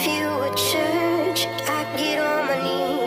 If you were church, I'd get on my knees.